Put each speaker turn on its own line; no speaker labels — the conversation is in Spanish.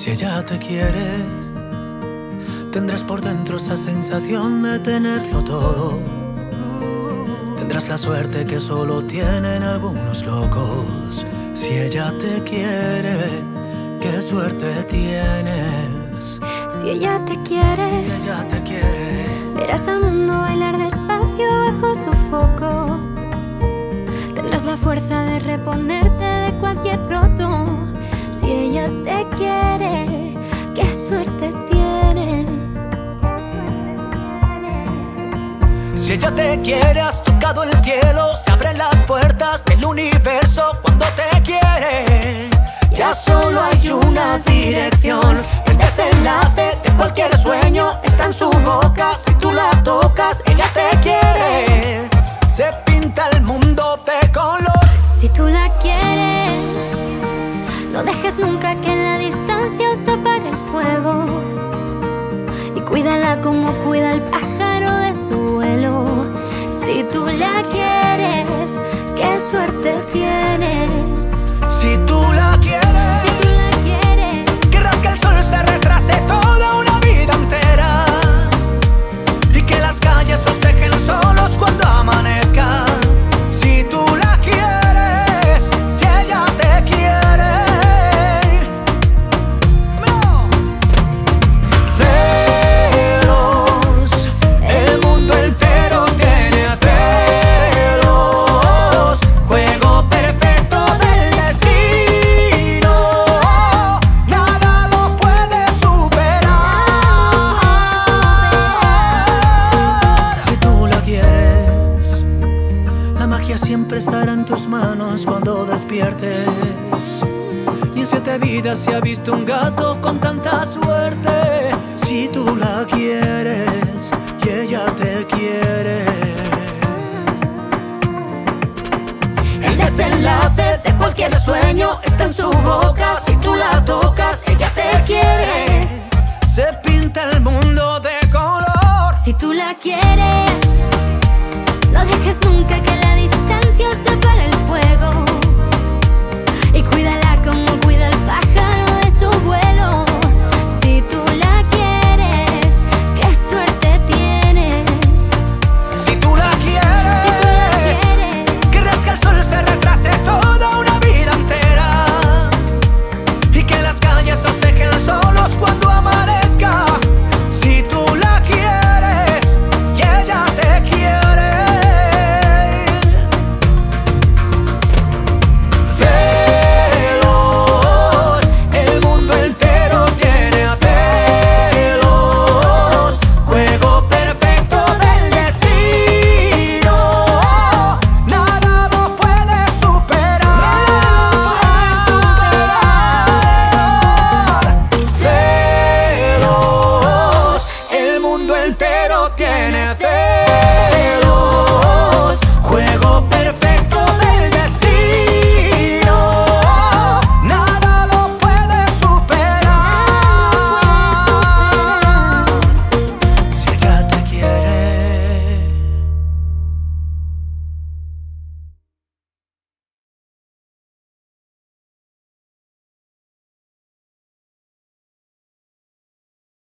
Si ella te quiere, tendrás por dentro esa sensación de tenerlo todo. Tendrás la suerte que solo tienen algunos locos. Si ella te quiere, qué suerte tienes.
Si ella te quiere,
Si ella te quiere,
verás al mundo bailar despacio bajo su foco. Tendrás la fuerza de reponerte Si ella te quiere,
has tocado el cielo, se abren las puertas del universo cuando te quiere. Ya solo hay una dirección, el desenlace de cualquier sueño está en su boca. Si tú la tocas, ella te quiere. Se pinta el mundo de color.
Si tú la quieres, no dejes nunca que la
magia siempre estará en tus manos cuando despiertes. Ni en siete vidas se ha visto un gato con tanta suerte. Si tú la quieres y ella te quiere. El desenlace de cualquier sueño está en su boca. Si tú la tocas, ella te quiere. Se pinta el mundo de color.
si tú la quieres, no dejes nunca que distancia se apaga el fuego. lo tiene fe.